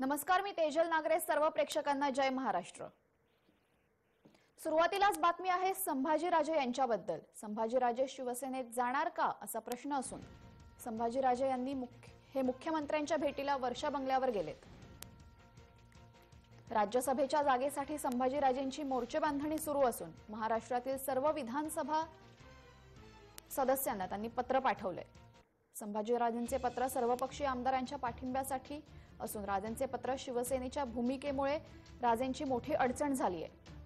नमस्कार मी तेजल नागरे सर्व प्रेक्षकांना जय महाराष्ट्र. सुरुवातीलाच बातमी आहे संभाजीराजे यांच्याबद्दल. संभाजीराजे शिवसेनेत जाणार का असा प्रश्न असून संभाजीराजे यांनी मुख्य- हे मुख्यमंत्र्यांच्या भेटीला वर्षा बंगल्यावर गेलेत. राज्यसभेच्या जागेसाठी संभाजीराजेंची मोर्चे बांधणी सुरू असून महाराष्ट्रातील सर्व विधानसभा सदस्यांना त्यांनी पत्र पाठवलंय. संभाजीराजेंचे पत्र सर्वपक्षीय आमदारांच्या पाठिंब्यासाठी असून राजेंचे पत्र शिवसेनेच्या भूमिकेमुळे राजेंची मोठी अडचण झाली आहे.